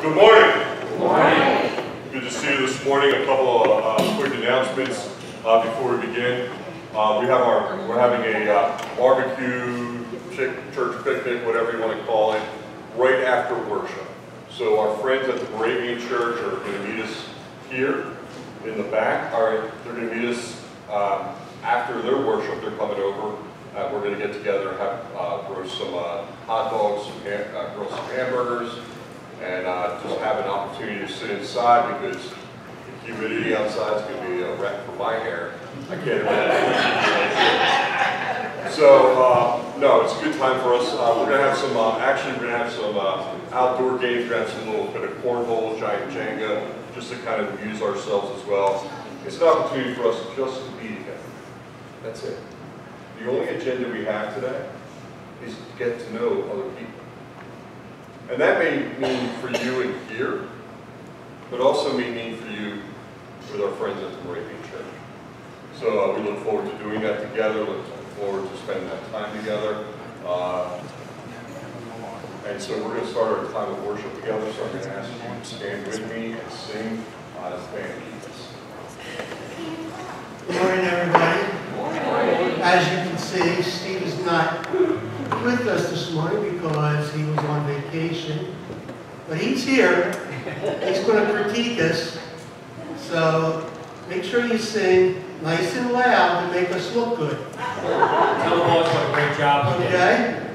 Good morning. Good morning. Good to see you this morning. A couple of uh, quick announcements uh, before we begin. Uh, we have our, we're having a uh, barbecue, chick, church picnic, whatever you want to call it, right after worship. So our friends at the Moravian Church are going to meet us here in the back. All right, they're going to meet us uh, after their worship. They're coming over. Uh, we're going to get together and have uh, roast some uh, hot dogs, some ham, uh, grill some hamburgers, and uh, just have an opportunity to sit inside because the humidity outside is going to be a wreck for my hair. I can't imagine. So, uh, no, it's a good time for us. Uh, we're going to have some, uh, actually, we're going to have some uh, outdoor games. We're going to have some little bit of cornhole, giant Jenga, just to kind of amuse ourselves as well. It's an opportunity for us just to be together. That's it. The only agenda we have today is to get to know other people. And that may mean for you in here, but also may mean for you with our friends at the Moravian Church. So uh, we look forward to doing that together, look forward to spending that time together. Uh, and so we're going to start our time of worship together, so I'm going to ask you to stand with me and sing as band leads us. Good morning, everybody. As you can see, Steve is not with us this morning because he was on vacation. But he's here. He's going to critique us. So make sure you sing nice and loud to make us look good. Tell the boys what a great job he did. Okay?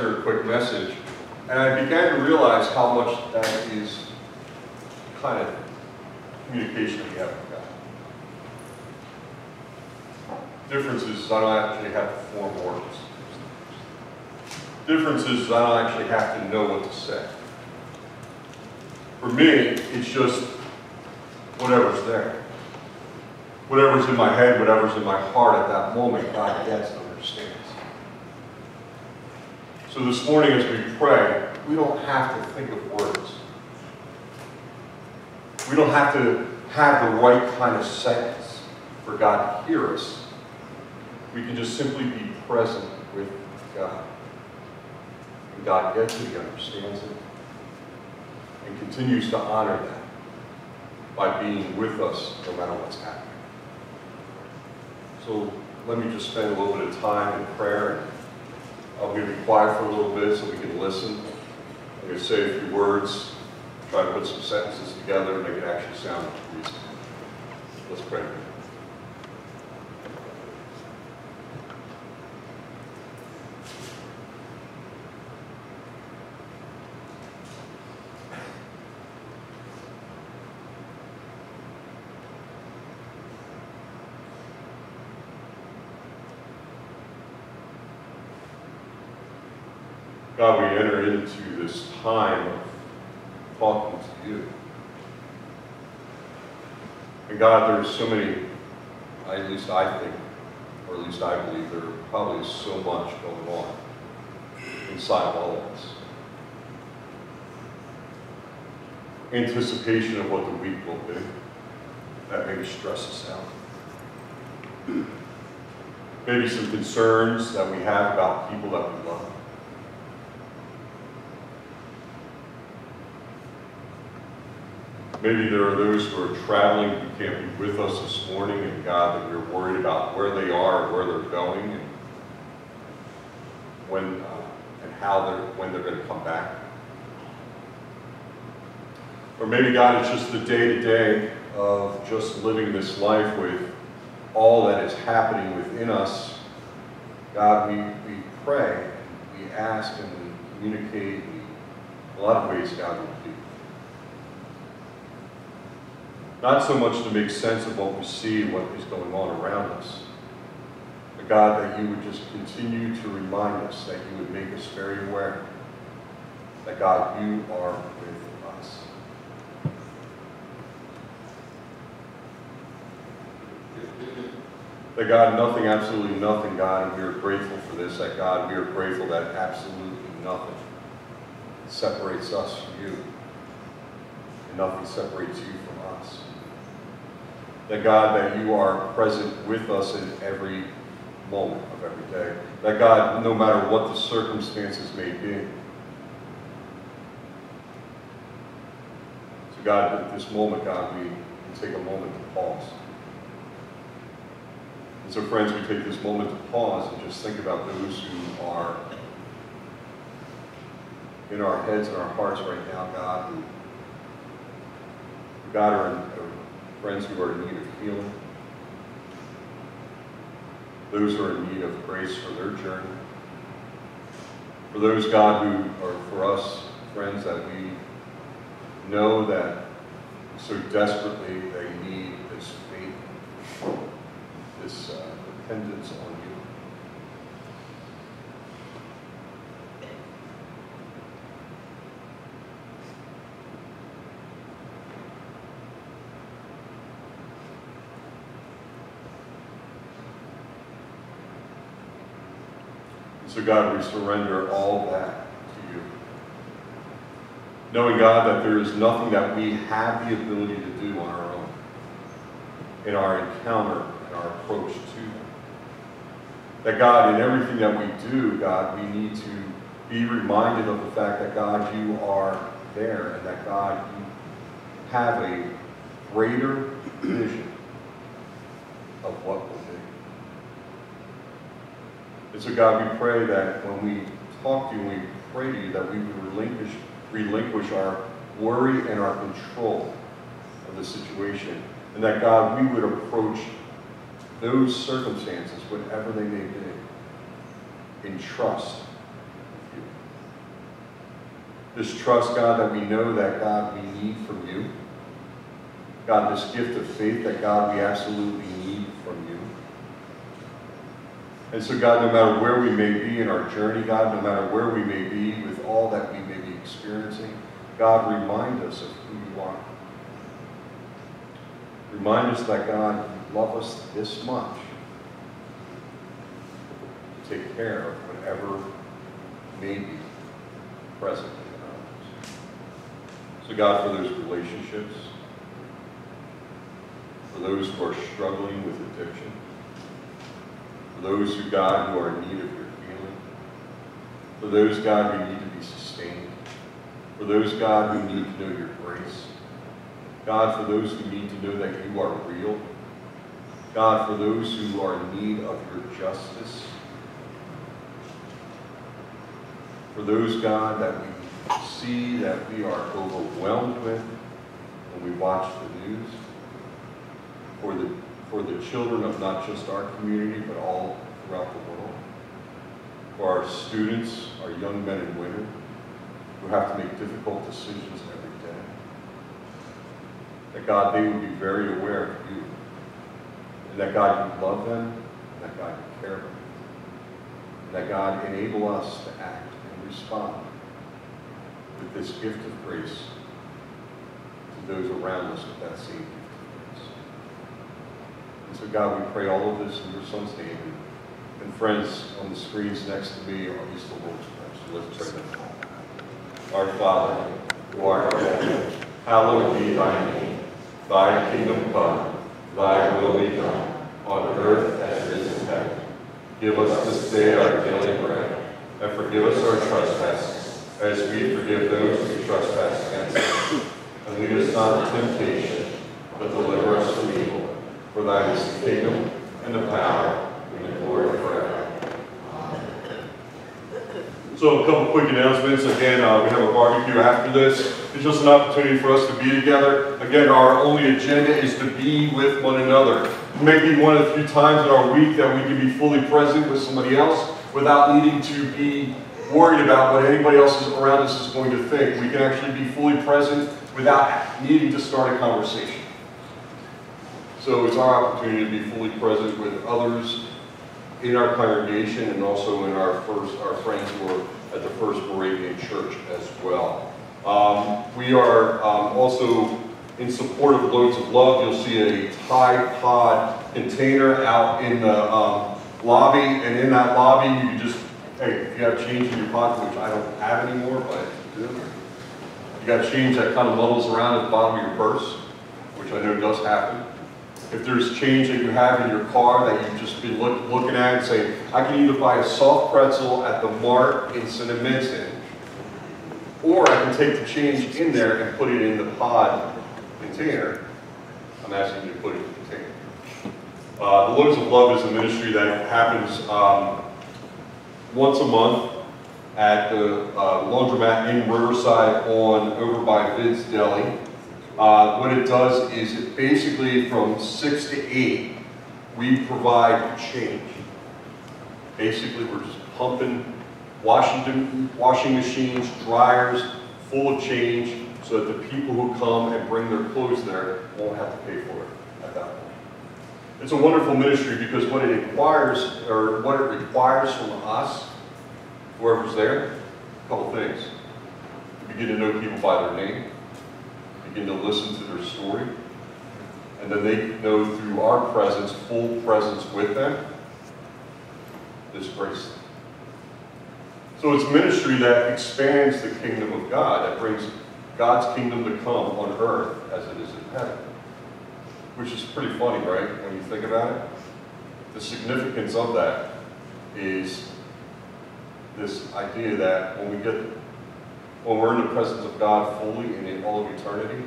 Her a quick message, and I began to realize how much that is kind of communication we have with God. Difference is I don't actually have to form words. Difference is I don't actually have to know what to say. For me, it's just whatever's there. Whatever's in my head, whatever's in my heart at that moment, God gets understands. So this morning as we pray, we don't have to think of words. We don't have to have the right kind of sentence for God to hear us. We can just simply be present with God. And God gets it, He understands it, and continues to honor that by being with us no matter what's happening. So let me just spend a little bit of time in prayer. To be quiet for a little bit so we can listen. I'm going to say a few words, try to put some sentences together and make it actually sound reasonable. Let's pray. God, we enter into this time of talking to you. And God, there's so many, at least I think, or at least I believe, there probably so much going on inside all of us. Anticipation of what the week will be, that maybe stress us out. Maybe some concerns that we have about people that we love. Maybe there are those who are traveling who can't be with us this morning, and God, that we're worried about where they are, where they're going, and when uh, and how they're when they're going to come back. Or maybe God, it's just the day to day of just living this life with all that is happening within us. God, we, we pray, we ask, and we communicate. In a lot of ways, God, we do. Not so much to make sense of what we see, what is going on around us. But God, that you would just continue to remind us, that you would make us very aware that God, you are with us. That God, nothing, absolutely nothing, God, and we are grateful for this, that God, we are grateful that absolutely nothing separates us from you, and nothing separates you from us. That God, that you are present with us in every moment of every day. That God, no matter what the circumstances may be. So God, at this moment, God, we take a moment to pause. And so friends, we take this moment to pause and just think about those who are in our heads and our hearts right now, God, who, God, are in, friends who are in need of healing, those who are in need of grace for their journey, for those, God, who are for us, friends that we know that so desperately they need this faith, this uh, dependence on you. So God, we surrender all that to you. Knowing, God, that there is nothing that we have the ability to do on our own in our encounter and our approach to them. That God, in everything that we do, God, we need to be reminded of the fact that God, you are there, and that God, you have a greater vision of what. And so, God, we pray that when we talk to you, we pray to you, that we would relinquish, relinquish our worry and our control of the situation. And that, God, we would approach those circumstances, whatever they may be, in trust. This trust, God, that we know that, God, we need from you. God, this gift of faith that, God, we absolutely need. And so, God, no matter where we may be in our journey, God, no matter where we may be with all that we may be experiencing, God, remind us of who you are. Remind us that, God, you love us this much. Take care of whatever may be present in our lives. So, God, for those relationships, for those who are struggling with addiction, those who, God, who are in need of your healing, for those, God, who need to be sustained, for those, God, who need to know your grace, God, for those who need to know that you are real, God, for those who are in need of your justice, for those, God, that we see that we are overwhelmed with when we watch the news, for the, for the children of not just our community, but all throughout the world, for our students, our young men and women who have to make difficult decisions every day. That God, they would be very aware of you. And that God, you love them, and that God, you care for them. And that God, enable us to act and respond with this gift of grace to those around us with that same. And so, God, we pray all of this in your Son's name. And, friends on the screens next to me are these the Lord's Prayer. So let's pray them. Our Father, who art in heaven, hallowed be thy name. Thy kingdom come, thy will be done, on earth as it is in heaven. Give us this day our daily bread, and forgive us our trespasses, as we forgive those who trespass against us. And lead us not into temptation, but deliver us from evil. For thine is the kingdom, and the power, and the glory forever. So a couple quick announcements. Again, uh, we have a barbecue after this. It's just an opportunity for us to be together. Again, our only agenda is to be with one another. Maybe one of the few times in our week that we can be fully present with somebody else without needing to be worried about what anybody else around us is going to think. We can actually be fully present without needing to start a conversation. So it's our opportunity to be fully present with others in our congregation and also in our first, our friends who are at the First Moravian Church as well. Um, we are um, also in support of Loads of Love. You'll see a Tide Pod container out in the um, lobby, and in that lobby, you just, hey, if you have change in your pocket, which I don't have anymore, but you got change that kind of muddles around at the bottom of your purse, which I know does happen. If there's change that you have in your car that you've just been look, looking at and saying, I can either buy a soft pretzel at the Mart in Cinnaminson, or I can take the change in there and put it in the pod container. I'm asking you to put it in the container. Uh, the Loads of Love is a ministry that happens um, once a month at the uh, laundromat in Riverside on over by Vince Deli. Uh, what it does is it basically from six to eight, we provide change. Basically, we're just pumping washing, washing machines, dryers, full of change, so that the people who come and bring their clothes there won't have to pay for it at that point. It's a wonderful ministry because what it requires, or what it requires from us, whoever's there, a couple things. You begin to know people by their name, begin to listen to their story, and then they know through our presence, full presence with them, this grace. So it's ministry that expands the kingdom of God, that brings God's kingdom to come on earth as it is in heaven. Which is pretty funny, right, when you think about it? The significance of that. is this idea that when we get, when we're in the presence of God fully and in all of eternity,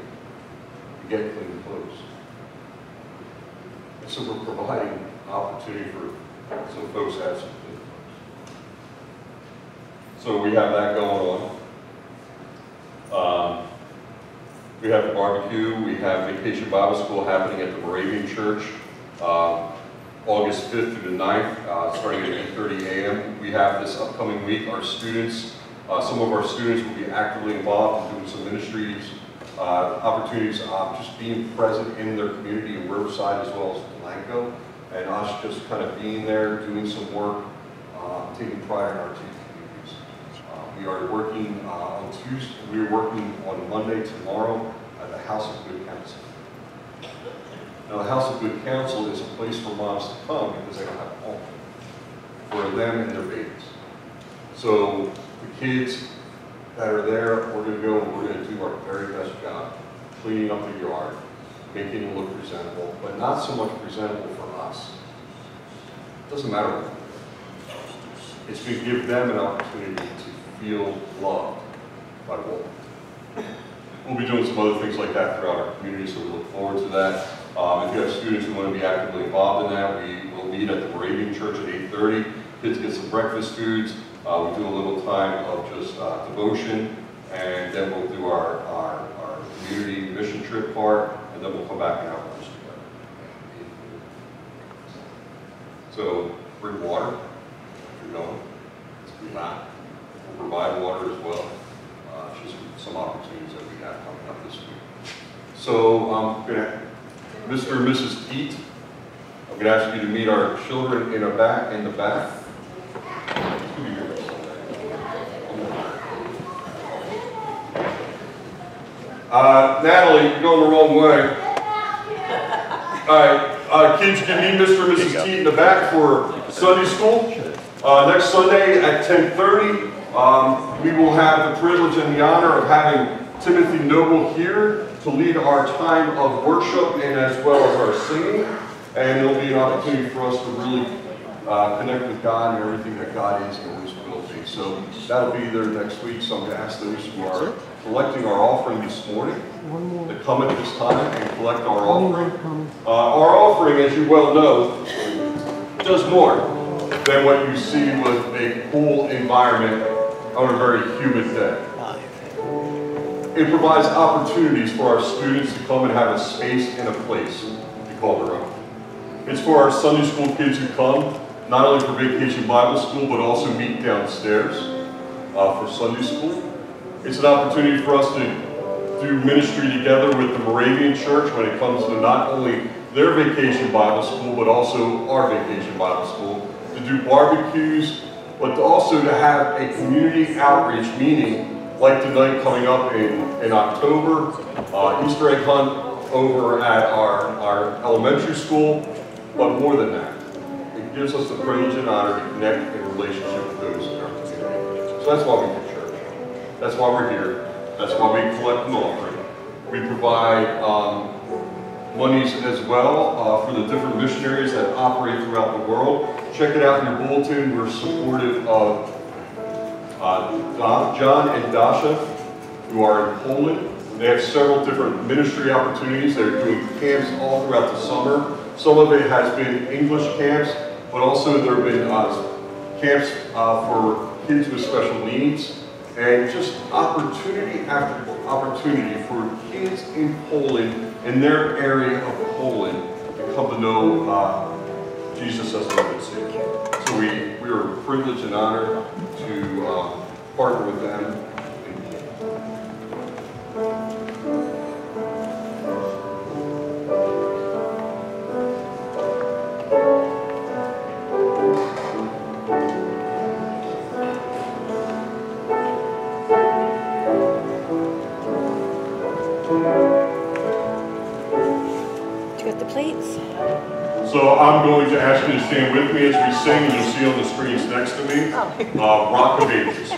we get clean clothes. And so we're providing opportunity for some folks to have some clean clothes. So we have that going on. Um, we have the barbecue, we have Vacation Bible School happening at the Moravian Church, uh, August 5th through the 9th, uh, starting at 8:30 a.m. We have this upcoming week, our students, uh, some of our students will be actively involved in doing some ministries, uh, opportunities, uh, just being present in their community in Riverside as well as Delanco, and us just kind of being there, doing some work, uh, taking pride in our two communities. Uh, We are working uh, on Tuesday, we are working on Monday tomorrow at the House of Good Counsel. Now, the House of Good Counsel is a place for moms to come because they don't have a home for them and their babies. So the kids that are there, we're gonna go and we're gonna do our very best job cleaning up the yard, making it look presentable, but not so much presentable for us. It doesn't matter what. It's to give them an opportunity to feel loved by Walton. We'll be doing some other things like that throughout our community, so we look forward to that. Um, if you have students who want to be actively involved in that, we will meet at the Moravian Church at 8:30. Kids get some breakfast foods. Uh, we do a little time of just uh, devotion, and then we'll do our, our, our community mission trip part, and then we'll come back and have lunch together. So bring water if you're going. Not. We'll provide water as well. Uh, just some opportunities that we have coming up this week. So I'm gonna, Mr. and Mrs. Eat, I'm gonna ask you to meet our children in the back, in the back. Uh, Natalie, you're going the wrong way. All right, uh, kids, you can meet Mr. and Mrs. T in the back for Sunday school. Uh, next Sunday at 10:30, um, we will have the privilege and the honor of having Timothy Noble here to lead our time of worship and as well as our singing. And it'll be an opportunity for us to really uh, connect with God and everything that God is and always will be. So that'll be there next week. So I'm going to ask those who are collecting our offering this morning to come at this time and collect our offering. Uh, our offering, as you well know, does more than what you see with a cool environment on a very humid day. It provides opportunities for our students to come and have a space and a place to call their own. It's for our Sunday school kids who come, not only for Vacation Bible School, but also meet downstairs uh, for Sunday school. It's an opportunity for us to do ministry together with the Moravian Church when it comes to not only their Vacation Bible School, but also our Vacation Bible School, to do barbecues, but also to have a community outreach, meaning like tonight coming up in, in October, uh, Easter egg hunt over at our, our elementary school, but more than that, it gives us the privilege and honor to connect in relationship with those in our community. So that's why we do. That's why we're here. That's why we collect an offering. We provide um, monies as well uh, for the different missionaries that operate throughout the world. Check it out in your bulletin. We're supportive of uh, John and Dasha, who are in Poland. They have several different ministry opportunities. They're doing camps all throughout the summer. Some of it has been English camps, but also there have been uh, camps uh, for kids with special needs. And just opportunity after opportunity for kids in Poland, in their area of Poland, to come to know uh, Jesus as Lord and Savior. So we, we are privileged and honored to uh, partner with them. I'm going to ask you to stand with me as we sing, and you'll see on the screens next to me, uh, Rock of Ages.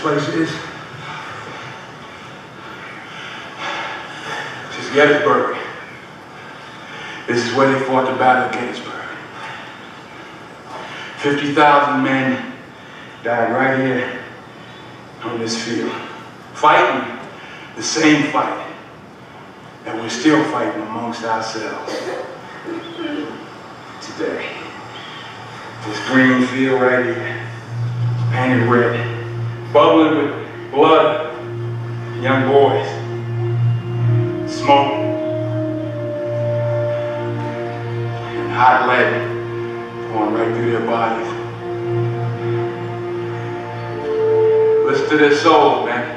Place is? This is Gettysburg. This is where they fought the Battle of Gettysburg. 50,000 men died right here on this field, fighting the same fight that we're still fighting amongst ourselves today. This green field right here, painted red, bubbling with blood, young boys, smoke, and hot lead going right through their bodies. Listen to their souls, man.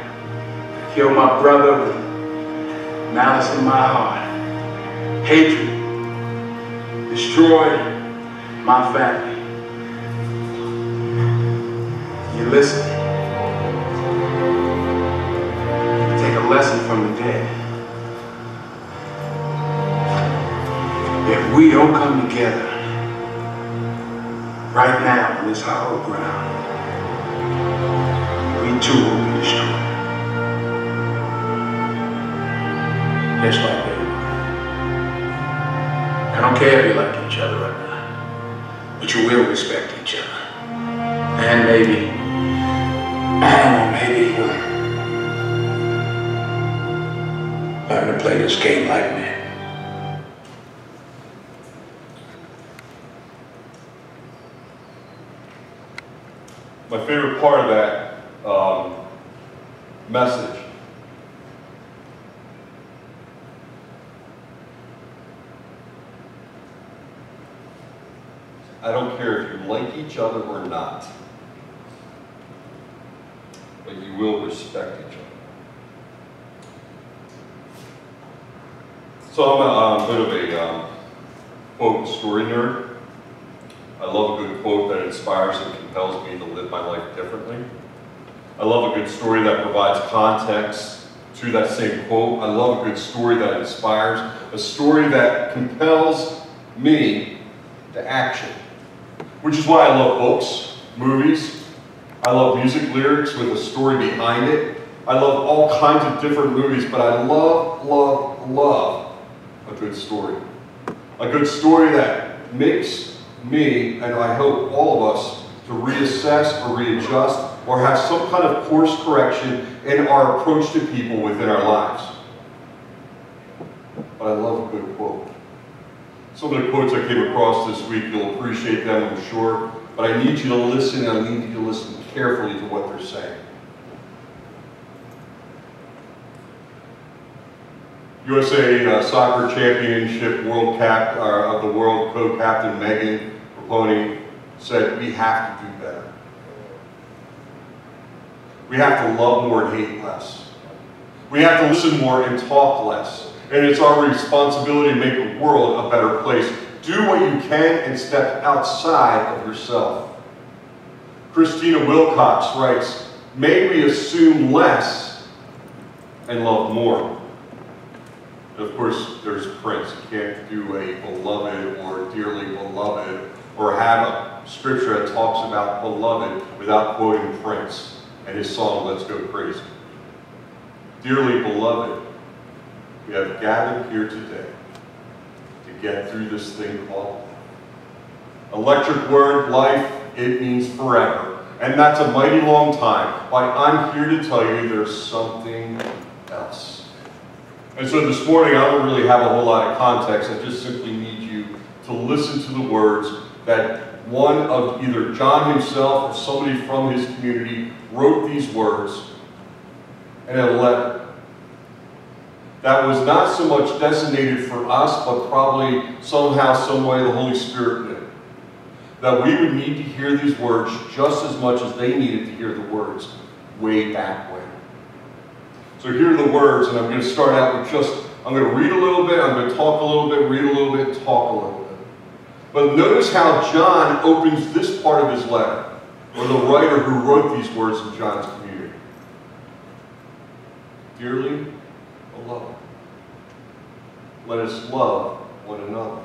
Kill my brother with malice in my heart, hatred, destroyed my family. You listen. Lesson from the dead. If we don't come together right now on this hollow ground, we too will be destroyed. That's right, baby. I don't care if you like each other or not, but you will respect each other. And maybe, and maybe you'll learn to play this game like me. My favorite part of that um, message I don't care if you like each other or not, but you will respect each other. So I'm a, um, bit of a um, quote story nerd. I love a good quote that inspires and compels me to live my life differently. I love a good story that provides context to that same quote. I love a good story that inspires, a story that compels me to action. Which is why I love books, movies. I love music lyrics with a story behind it. I love all kinds of different movies, but I love, love, love a good story. A good story that makes me, and I hope all of us, to reassess or readjust or have some kind of course correction in our approach to people within our lives. But I love a good quote. Some of the quotes I came across this week, you'll appreciate them, I'm sure, but I need you to listen, and I need you to listen carefully to what they're saying. USA uh, Soccer Championship World Cap, uh, of the World Co-Captain Megan Rapinoe said, we have to do better. We have to love more and hate less. We have to listen more and talk less. And it's our responsibility to make the world a better place. Do what you can and step outside of yourself. Christina Wilcox writes, may we assume less and love more. Of course, there's Prince. You can't do a beloved or dearly beloved or have a scripture that talks about beloved without quoting Prince and his song, Let's Go Crazy. Dearly beloved, we have gathered here today to get through this thing called. Electric word, life, it means forever. And that's a mighty long time. Why I'm here to tell you there's something else. And so this morning, I don't really have a whole lot of context. I just simply need you to listen to the words that one of either John himself or somebody from his community wrote these words in a letter that was not so much designated for us, but probably somehow, some way the Holy Spirit knew. That we would need to hear these words just as much as they needed to hear the words way back when. So here are the words, and I'm going to start out with just, I'm going to read a little bit, I'm going to talk a little bit, read a little bit, talk a little bit. But notice how John opens this part of his letter, or the writer who wrote these words in John's community. Dearly beloved, let us love one another.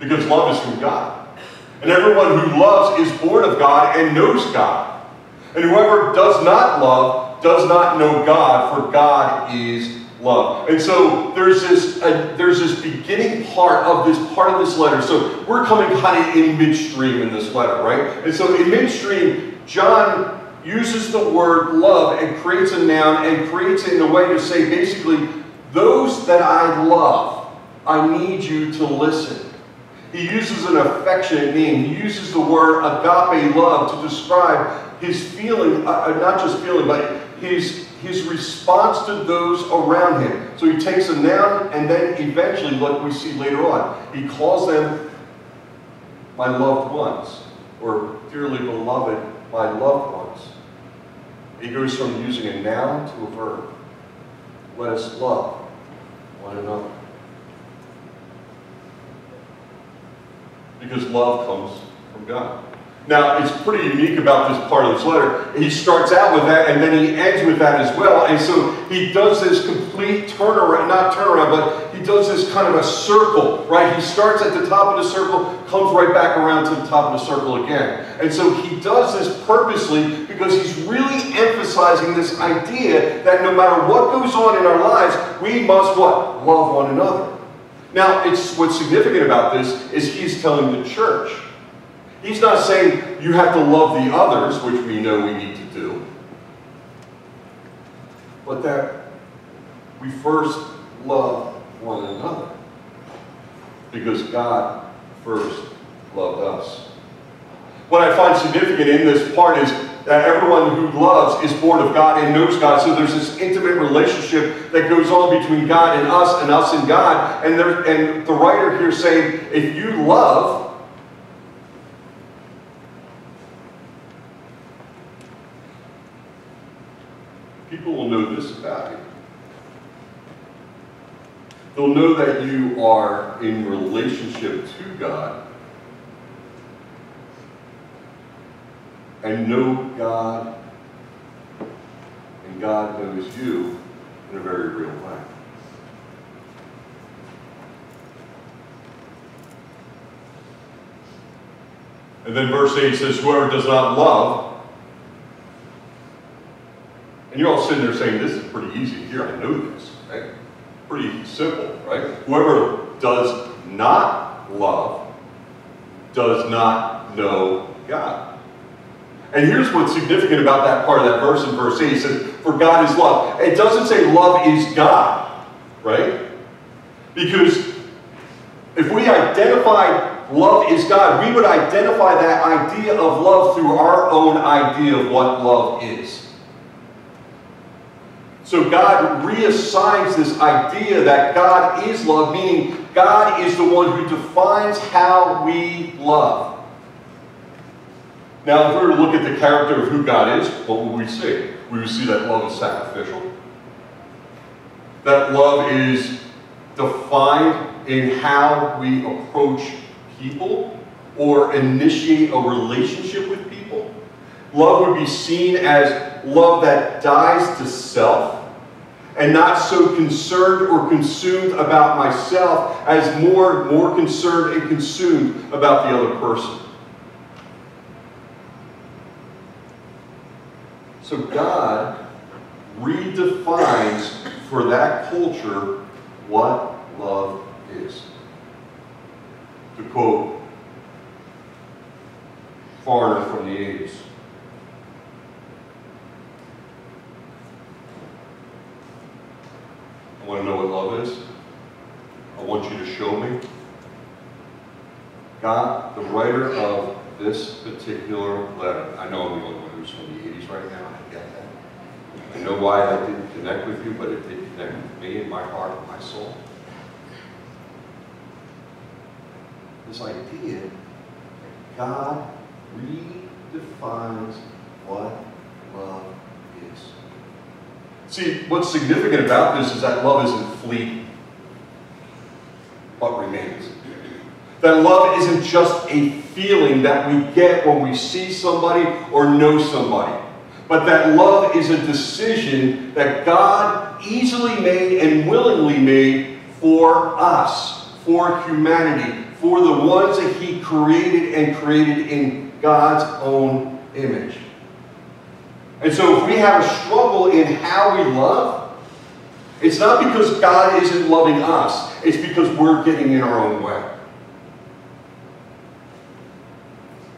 Because love is from God. And everyone who loves is born of God and knows God. And whoever does not love does not know God, for God is love. And so there's this uh, there's this beginning part of this part of this letter. So we're coming kind of in midstream in this letter, right? And so in midstream, John uses the word love and creates a noun and creates it in a way to say basically, those that I love, I need you to listen. He uses an affectionate name. He uses the word agape love to describe his feeling, uh, uh, not just feeling, but his, his response to those around him. So he takes a noun and then eventually, what we see later on, he calls them my loved ones, or dearly beloved, my loved ones. He goes from using a noun to a verb. Let us love one another. Because love comes from God. Now, it's pretty unique about this part of this letter. He starts out with that, and then he ends with that as well. And so he does this complete turnaround, not turnaround, but he does this kind of a circle, right? He starts at the top of the circle, comes right back around to the top of the circle again. And so he does this purposely because he's really emphasizing this idea that no matter what goes on in our lives, we must what? Love one another. Now, it's what's significant about this is he's telling the church. He's not saying you have to love the others, which we know we need to do, but that we first love one another because God first loved us. What I find significant in this part is that everyone who loves is born of God and knows God. So there's this intimate relationship that goes on between God and us and us and God. And, there, and the writer here saying, if you love, people will know this about you. They'll know that you are in relationship to God and know God and God knows you in a very real way. And then verse 8 says, Whoever does not love, and you're all sitting there saying, This is pretty easy here, I know this, right? Pretty simple, right? Whoever does not love does not know God. And here's what's significant about that part of that verse in verse 8. It says, For God is love. It doesn't say love is God, right? Because if we identify love is God, we would identify that idea of love through our own idea of what love is. So God reassigns this idea that God is love, meaning God is the one who defines how we love. Now, if we were to look at the character of who God is, what would we see? We would see that love is sacrificial. That love is defined in how we approach people or initiate a relationship with people. Love would be seen as love that dies to self and not so concerned or consumed about myself as more, more concerned and consumed about the other person. So God redefines for that culture what love is. To quote Foreigner from the 80s. I want to know what love is. I want you to show me. God, the writer of this particular letter, I know I'm the only one who's from the 80s right now, I get that. I know why that didn't connect with you, but it did connect with me in my heart and my soul. This idea that God redefines what love. See, what's significant about this is that love isn't fleeting, but remains. That love isn't just a feeling that we get when we see somebody or know somebody, but that love is a decision that God easily made and willingly made for us, for humanity, for the ones that He created and created in God's own image. And so if we have a struggle in how we love, it's not because God isn't loving us, it's because we're getting in our own way.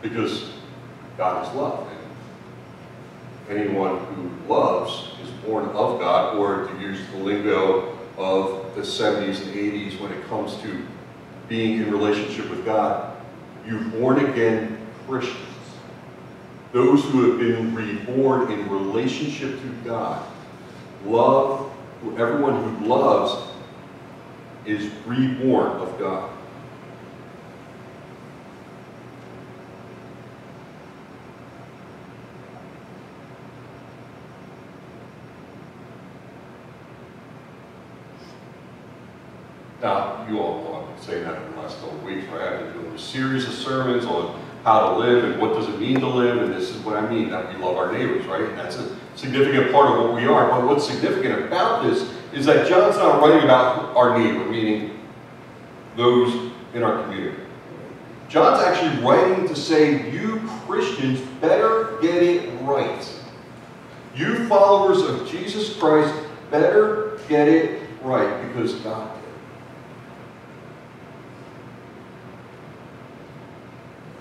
Because God is love. And anyone who loves is born of God, or to use the lingo of the 70s and 80s when it comes to being in relationship with God, you born again Christians. Those who have been reborn in relationship to God. Love, everyone who loves is reborn of God. Now, you all know I've been saying that in the last couple of weeks, right? I've been doing a series of sermons on how to live and what does it mean to live, and this is what I mean, that we love our neighbors, right? And that's a significant part of what we are. But what's significant about this is that John's not writing about our neighbor, meaning those in our community. John's actually writing to say, you Christians better get it right. You followers of Jesus Christ better get it right because God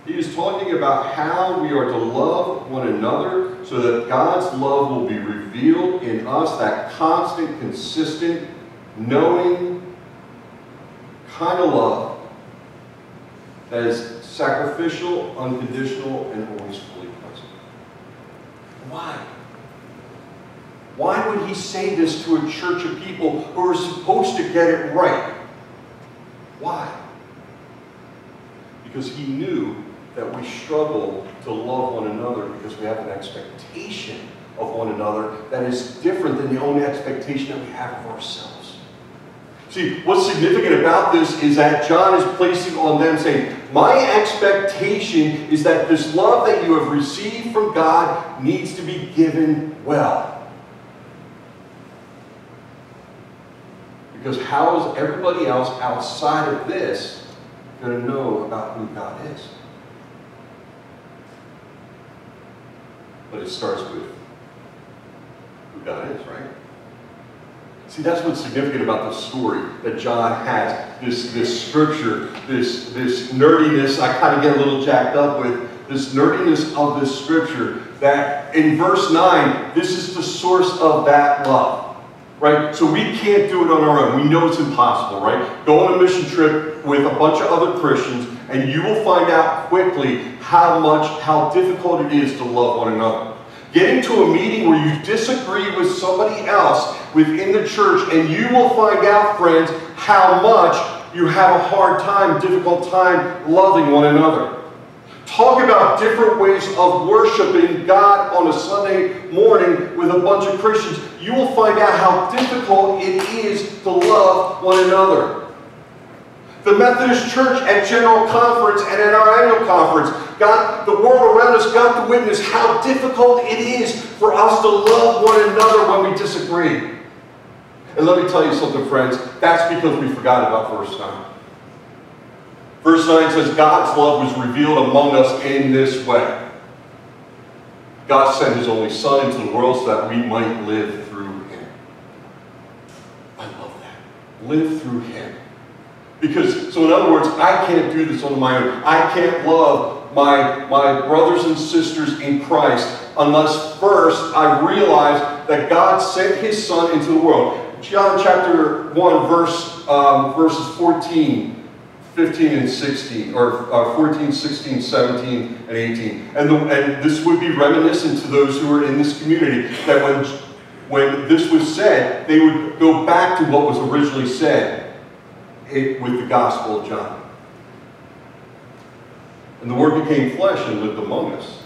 He is talking about how we are to love one another so that God's love will be revealed in us, that constant, consistent, knowing kind of love that is sacrificial, unconditional, and always fully present. Why? Why would he say this to a church of people who are supposed to get it right? Why? Because he knew that we struggle to love one another because we have an expectation of one another that is different than the only expectation that we have of ourselves. See, what's significant about this is that John is placing on them saying, My expectation is that this love that you have received from God needs to be given well. Because how is everybody else outside of this going to know about who God is? But it starts with who God is, right? See, that's what's significant about the story that John has. This, this scripture, this, this nerdiness, I kind of get a little jacked up with this nerdiness of this scripture that in verse 9, this is the source of that love. Right? So we can't do it on our own. We know it's impossible, right? Go on a mission trip with a bunch of other Christians and you will find out quickly how much, how difficult it is to love one another. Get into a meeting where you disagree with somebody else within the church, and you will find out, friends, how much you have a hard time, difficult time loving one another. Talk about different ways of worshiping God on a Sunday morning with a bunch of Christians. You will find out how difficult it is to love one another. The Methodist Church at General Conference and at our annual conference got the world around us got to witness how difficult it is for us to love one another when we disagree. And let me tell you something, friends. That's because we forgot about verse 9. Verse 9 says, God's love was revealed among us in this way. God sent his only Son into the world so that we might live through him. I love that. Live through him. Because, so in other words, I can't do this on my own. I can't love my, my brothers and sisters in Christ unless first I realize that God sent his son into the world. John chapter 1, verse, um, verses 14, 15, and 16, or uh, 14, 16, 17, and 18. And, the, and this would be reminiscent to those who are in this community that when when this was said, they would go back to what was originally said with the Gospel of John. And the Word became flesh and lived among us.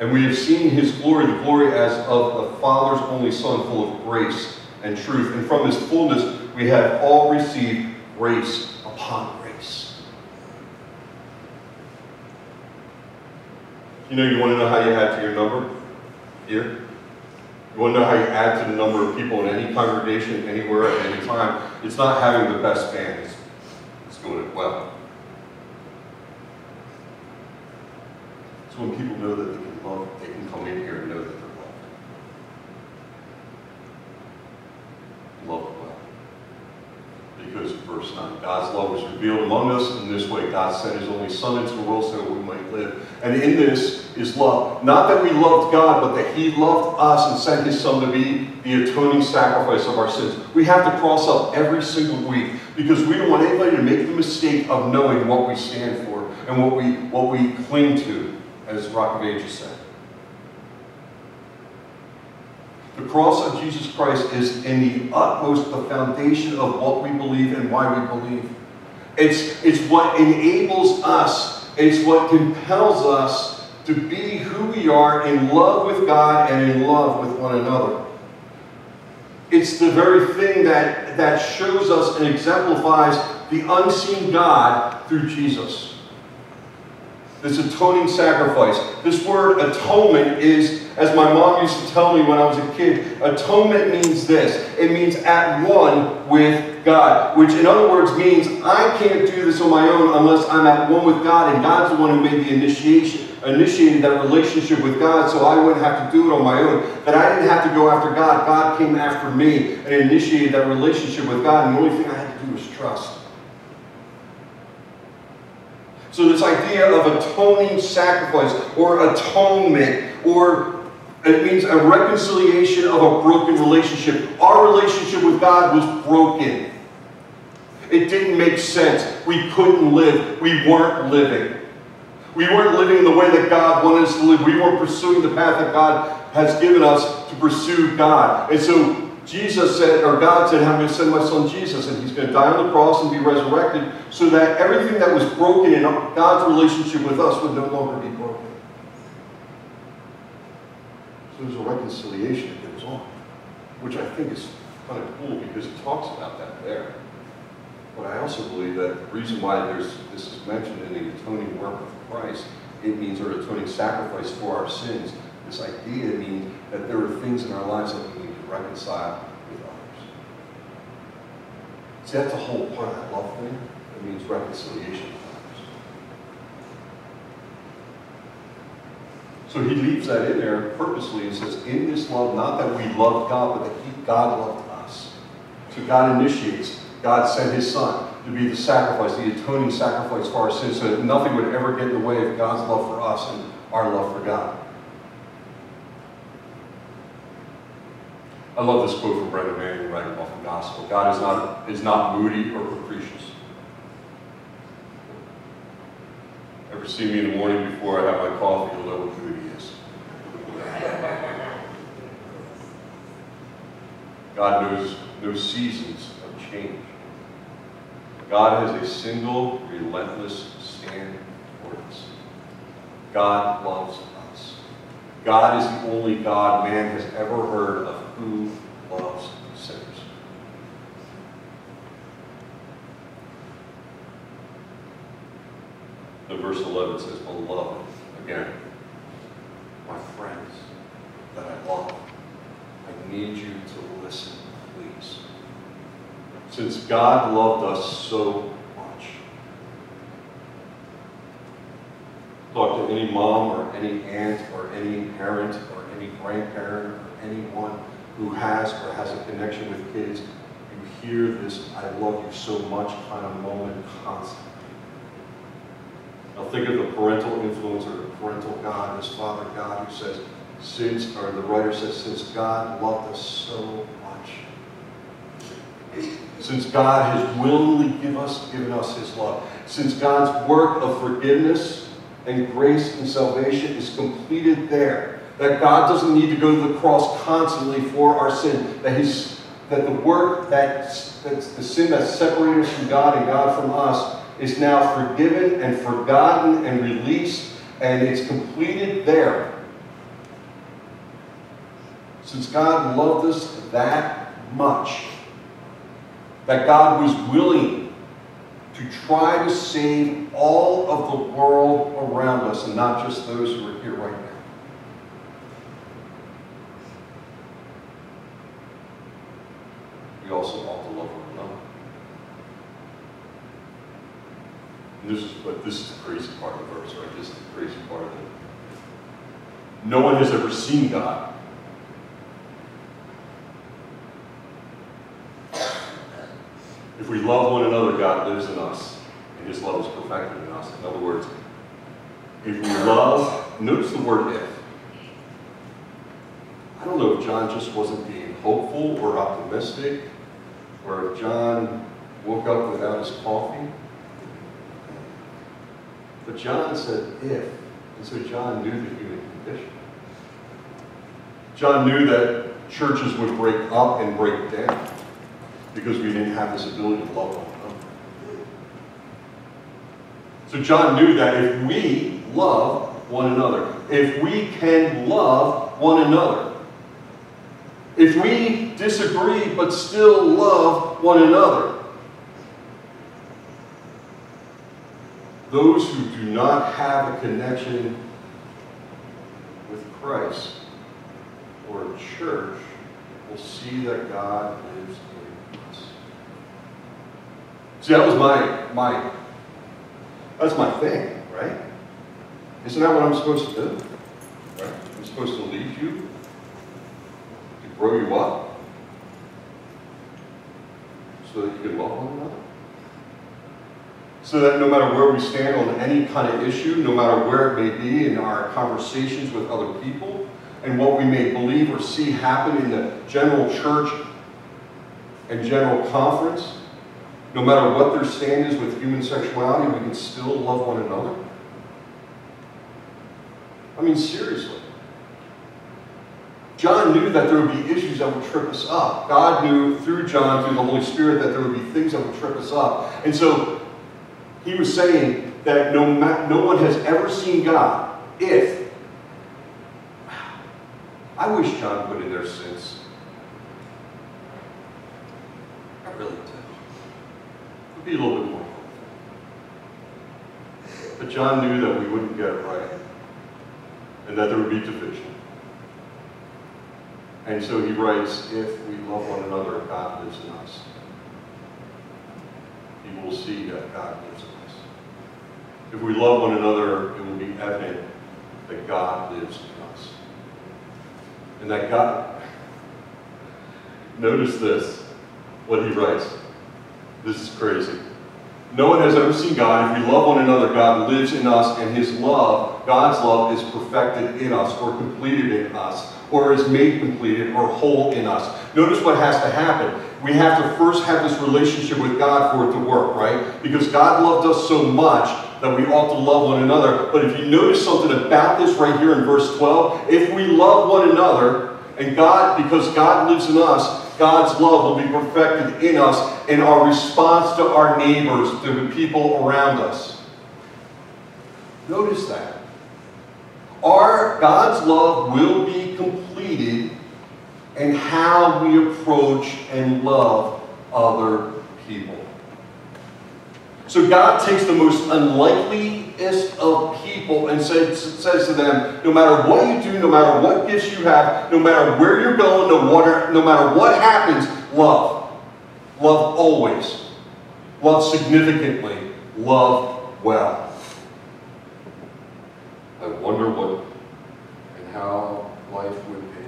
And we have seen his glory, the glory as of the Father's only Son, full of grace and truth. And from his fullness we have all received grace upon grace. You know, you want to know how you add to your number here? You want to know how you add to the number of people in any congregation, anywhere, at any time? It's not having the best band, it's, it's doing it well. It's when people know that they can love, they can come in here and know that they're loved. Love Because verse 9, God's love was revealed among us in this way. God sent his only Son into the world so that we might live. And in this is love. Not that we loved God, but that he loved us and sent his Son to be the atoning sacrifice of our sins. We have to cross up every single week because we don't want anybody to make the mistake of knowing what we stand for and what we, what we cling to, as Rock of Ages said. The cross of Jesus Christ is in the utmost the foundation of what we believe and why we believe. It's, it's what enables us, it's what compels us to be who we are in love with God and in love with one another. It's the very thing that, that shows us and exemplifies the unseen God through Jesus. This atoning sacrifice. This word atonement is, as my mom used to tell me when I was a kid, atonement means this. It means at one with God, which in other words means I can't do this on my own unless I'm at one with God, and God's the one who made the initiation, initiated that relationship with God, so I wouldn't have to do it on my own. That I didn't have to go after God. God came after me and initiated that relationship with God, and the only thing I had to do was trust. So this idea of atoning sacrifice or atonement or it means a reconciliation of a broken relationship. Our relationship with God was broken. It didn't make sense. We couldn't live. We weren't living. We weren't living the way that God wanted us to live. We weren't pursuing the path that God has given us to pursue God. And so Jesus said, or God said, I'm going to send my son Jesus, and he's going to die on the cross and be resurrected so that everything that was broken in God's relationship with us would no longer be broken. There's a reconciliation that goes on, which I think is kind of cool because it talks about that there. But I also believe that the reason why there's this is mentioned in the atoning work of Christ, it means our atoning sacrifice for our sins. This idea means that there are things in our lives that we need to reconcile with others. See, that's a whole part of that love thing. It means reconciliation with others. So he leaves that in there purposely and says, in this love, not that we loved God, but that he, God loved us. So God initiates. God sent his son to be the sacrifice, the atoning sacrifice for our sins, so that nothing would ever get in the way of God's love for us and our love for God. I love this quote from Brennan Manning writing off the gospel. God is not, is not moody or capricious. Ever see me in the morning before I have my coffee, you'll know what moody is. God knows no seasons of change. God has a single, relentless stand toward us. God loves us. God is the only God man has ever heard of who loves sinners. Verse 11 says, Beloved, again, my friends that I love, I need you to listen, please. Since God loved us so much, talk to any mom or any aunt or any parent or any grandparent or anyone who has or has a connection with kids, you hear this I love you so much kind of moment constantly. Now think of the parental influence or the parental God, this Father God who says, since, or the writer says, since God loved us so much, since God has willingly give us, given us his love, since God's work of forgiveness and grace and salvation is completed there, That God doesn't need to go to the cross constantly for our sin. That his that the work that that's the sin that separated us from God and God from us is now forgiven and forgotten and released, and it's completed there. Since God loved us that much, that God was willing to try to save all of the world around us and not just those who are here right now. We also ought to love one another. And this is, but this is the crazy part of the verse, right? This is the crazy part of it. No one has ever seen God. If we love one another, God lives in us, and His love is perfected in us. In other words, if we love, notice the word if. I don't know if John just wasn't being hopeful or optimistic, or if John woke up without his coffee. But John said if, and so John knew the human condition. John knew that churches would break up and break down because we didn't have this ability to love one another. So John knew that if we love one another, if we can love one another, if we disagree but still love one another, those who do not have a connection with Christ or a church will see that God lives in us. See, that was my, my, that's my thing, right? Isn't that what I'm supposed to do? Right? I'm supposed to lead you, to grow you up, so that you can love one another. So that no matter where we stand on any kind of issue, no matter where it may be in our conversations with other people, and what we may believe or see happen in the general church and general conference, no matter what their stand is with human sexuality, we can still love one another. I mean, seriously. John knew that there would be issues that would trip us up. God knew through John, through the Holy Spirit, that there would be things that would trip us up. And so he was saying that no, no one has ever seen God if I wish John put in there since. I really do. Would be a little bit more. But John knew that we wouldn't get it right. And that there would be division. And so he writes, if we love one another, God lives in us. People will see that God lives in us. If we love one another, it will be evident that God lives in us. And that God, notice this, what he writes. This is crazy. No one has ever seen God. If we love one another, God lives in us, and his love, God's love, is perfected in us, or completed in us, or is made completed, or whole in us. Notice what has to happen. We have to first have this relationship with God for it to work, right? Because God loved us so much that we ought to love one another. But if you notice something about this right here in verse 12, if we love one another, and God, because God lives in us, God's love will be perfected in us in our response to our neighbors, to the people around us. Notice that. Our God's love will be completed in how we approach and love other people. So God takes the most unlikeliest of people and says, says to them, no matter what you do, no matter what gifts you have, no matter where you're going, no matter, no matter what happens, love. Love always. Love significantly. Love well. I wonder what and how life would be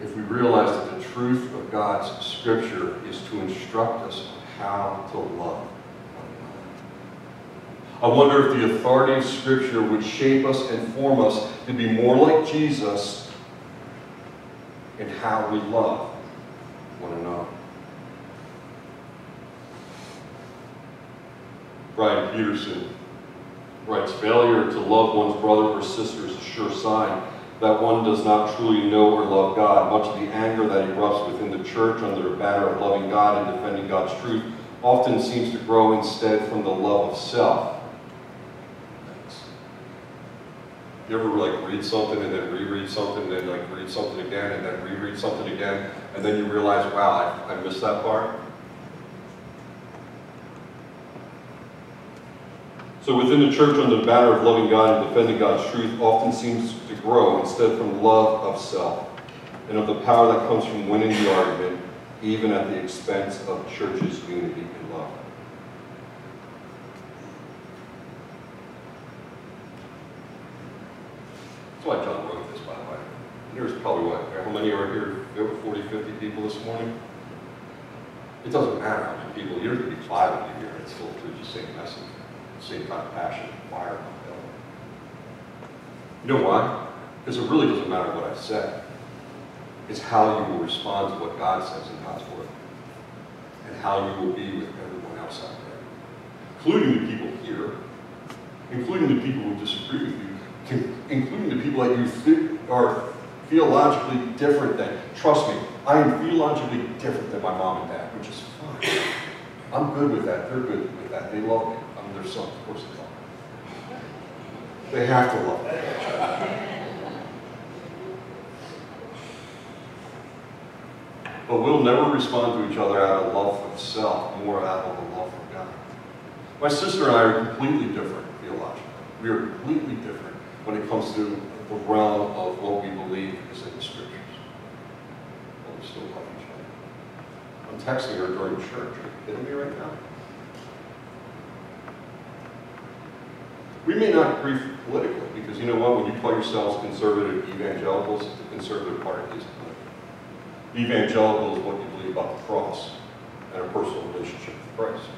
if we realize that the truth of God's Scripture is to instruct us on how to love. I wonder if the authority of Scripture would shape us and form us to be more like Jesus in how we love one another. Brian Peterson writes, failure to love one's brother or sister is a sure sign that one does not truly know or love God. Much of the anger that erupts within the church under the banner of loving God and defending God's truth often seems to grow instead from the love of self. You ever like read something and then reread something and then like read something again and then reread something again and then you realize, wow, I, I missed that part? So within the church under the banner of loving God and defending God's truth often seems to grow instead from love of self and of the power that comes from winning the argument even at the expense of church's unity and love. That's why John wrote this, by the way. There's probably what, how many are here? Over 40, 50 people this morning? It doesn't matter how many people, here could be five of you here, and it's still preach the same message, same kind of passion, fire, compelling. You know why? Because it really doesn't matter what I say. It's how you will respond to what God says in God's Word. And how you will be with everyone else out there. Including the people here. Including the people who disagree with you. Including the people that you thi- are theologically different than. Trust me, I am theologically different than my mom and dad, which is fine. I'm good with that. They're good with that. They love me. Their. Of course they. They have to love. But we'll never respond to each other out of love for self, more out of a love for God. My sister and I are completely different theologically. We are completely different when it comes to the realm of what we believe is in the scriptures. But we still love each other. I'm texting her during church. Are you kidding me right now? We may not agree politically, because you know what? When you call yourselves conservative evangelicals, the conservative party is political. Evangelical is what you believe about the cross and a personal relationship with Christ.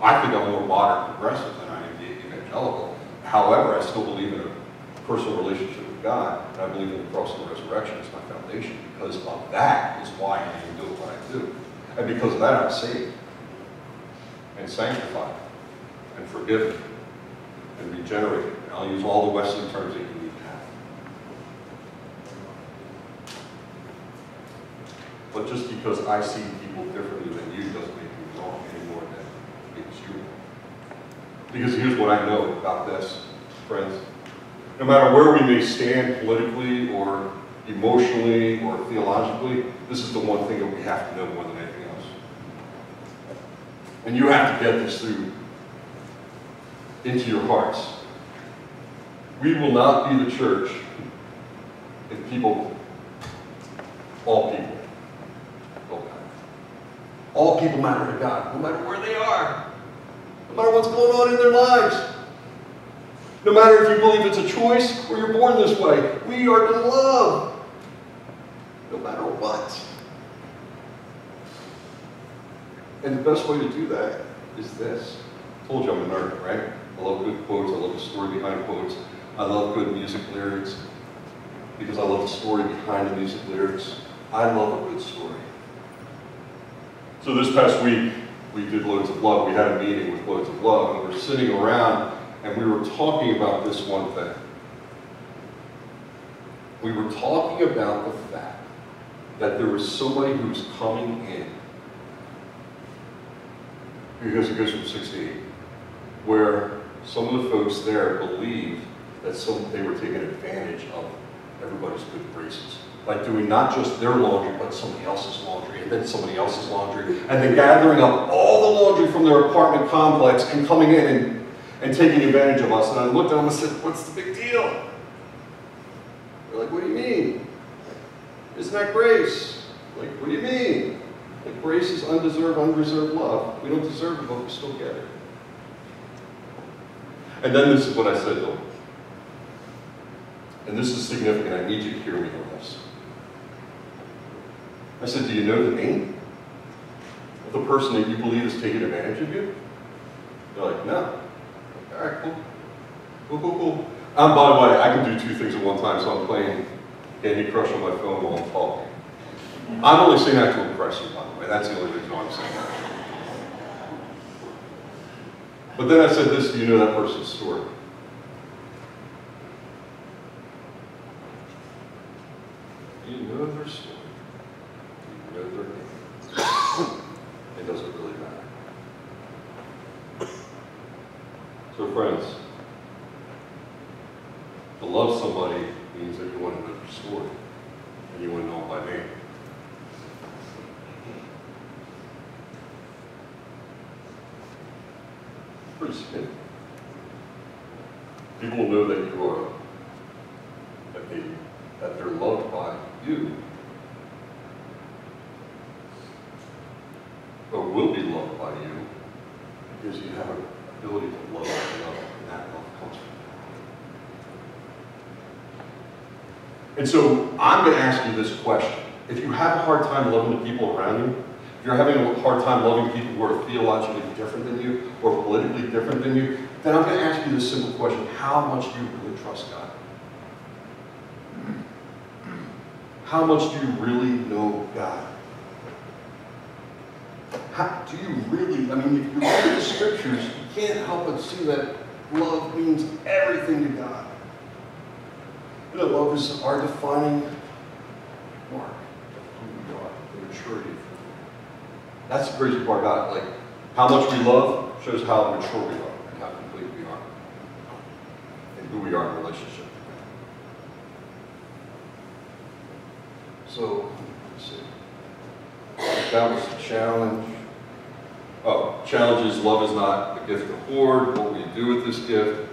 I think I'm more modern progressive than I am evangelical. However, I still believe in a personal relationship with God, and I believe in the cross and the resurrection as my foundation. Because of that is why I do what I do. And because of that, I'm saved and sanctified and forgiven and regenerated. I'll use all the Wesleyan terms that you need to have. But just because I see people differently than you doesn't make me wrong any more than it makes you. Because here's what I know about this, friends. No matter where we may stand politically or emotionally or theologically, this is the one thing that we have to know more than anything else. And you have to get this through into your hearts. We will not be the church if people, all people, don't matter. All people matter to God, no matter where they are, no matter what's going on in their lives. No matter if you believe it's a choice or you're born this way, we are to love, no matter what. And the best way to do that is this. I told you I'm a nerd, right? I love good quotes. I love the story behind quotes. I love good music lyrics because I love the story behind the music lyrics. I love a good story. So this past week, we did Loads of Love. We had a meeting with Loads of Love, and we're sitting around and we were talking about this one thing. We were talking about the fact that there was somebody who was coming in because it goes from 68, where some of the folks there believe that some, they were taking advantage of everybody's good graces. by doing not just their laundry, but somebody else's laundry, and then somebody else's laundry, and then gathering up all the laundry from their apartment complex and coming in and, and taking advantage of us. And I looked at them and said, what's the big deal? They're like, what do you mean? Isn't that grace? Like, what do you mean? Like, grace is undeserved, unreserved love. We don't deserve it, but we still get it. And then this is what I said to them. And this is significant. I need you to hear me on this. I said, do you know the name of the person that you believe is taking advantage of you? They're like, no. All right, cool. Cool, cool, cool. Um, by the way, I can do two things at one time, so I'm playing Candy Crush on my phone while I'm talking. I'm only saying that to impress you, by the way. That's the only reason I'm saying that. But then I said this, you know that person's story? You know their story? You know their name? It doesn't really matter. So friends, to love somebody means that you want to know their story, and you want to know them by name. People will know that you are, that they, that they're loved by you, or will be loved by you, because you have an ability to love another, and that love comes from God. And so I'm going to ask you this question. If you have a hard time loving the people around you, if you're having a hard time loving people who are theologically different than you or politically different than you, then I'm going to ask you this simple question. How much do you really trust God? How much do you really know God? How, do you really, I mean, if you read the scriptures, you can't help but see that love means everything to God. You know, love is our defining mark of who we are, the maturity of who we are. That's the crazy part about it. Like, how much we love shows how mature we are and how complete we are and who we are in relationship. So, let's see. That was the challenge. Oh, challenge is love is not a gift to hoard. What you do with this gift?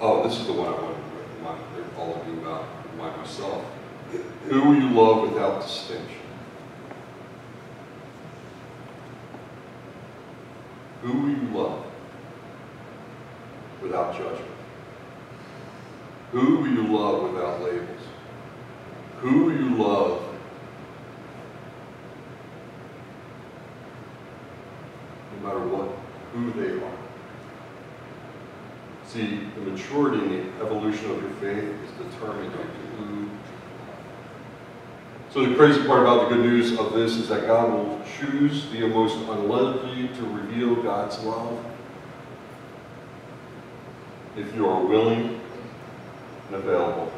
Oh, this is the one I wanted to remind all of you about, remind myself. Who you love without distinction? Who you love without judgment? Who you love without labels? Who you love no matter what, who they are? See, the maturity and the evolution of your faith is determined by who. So the crazy part about the good news of this is that God will choose the most unlikely to reveal God's love if you are willing and available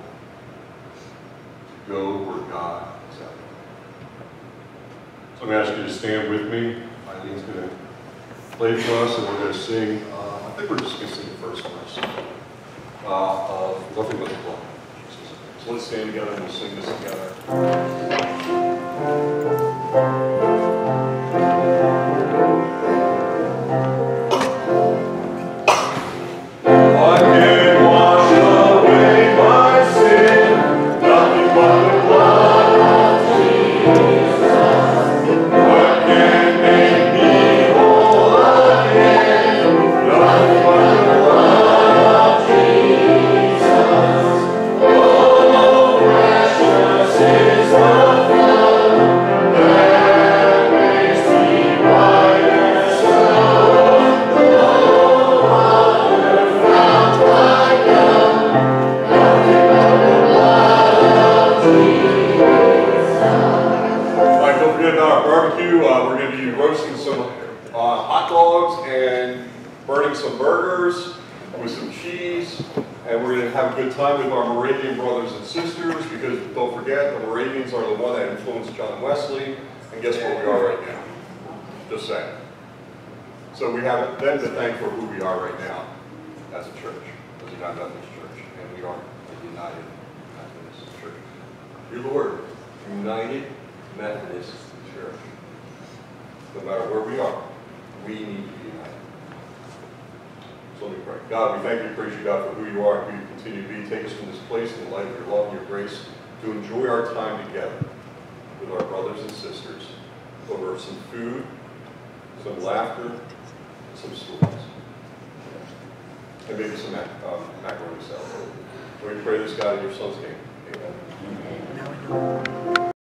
to go where God is at. So I'm going to ask you to stand with me. Eileen's going to play for us, and we're going to sing. Uh, I think we're just going to sing the first verse uh, of Nothing But the Blood. Let's stand together and we'll sing this together.